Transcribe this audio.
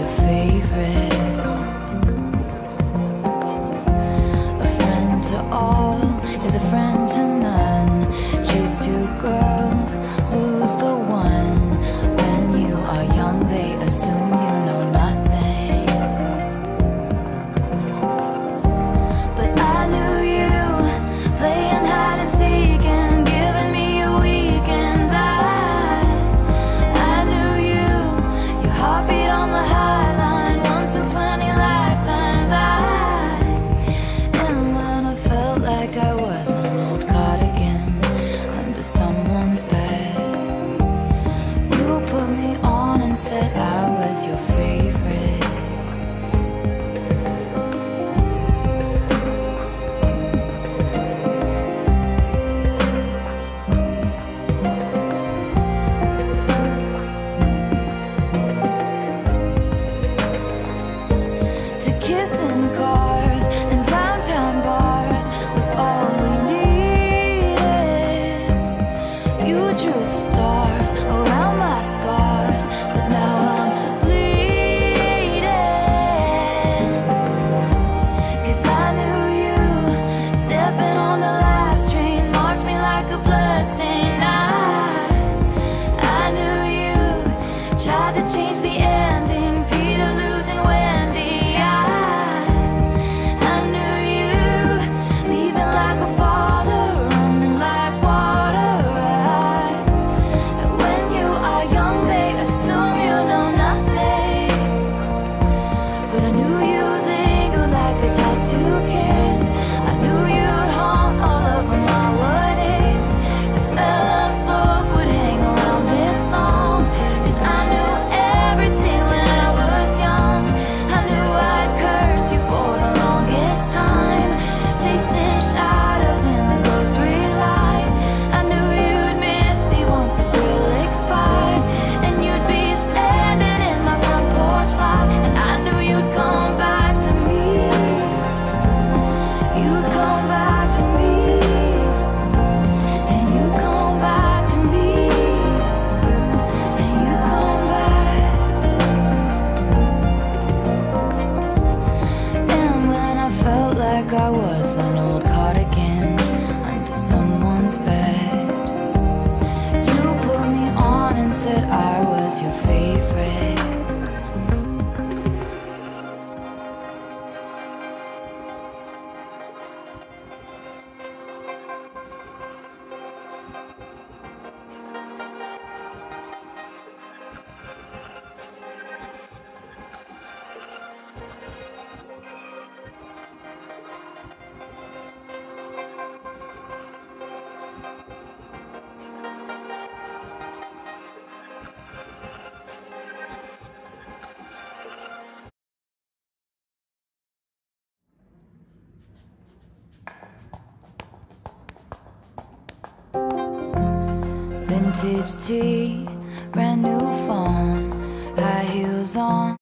your face. Vintage tee, brand new phone, high heels on.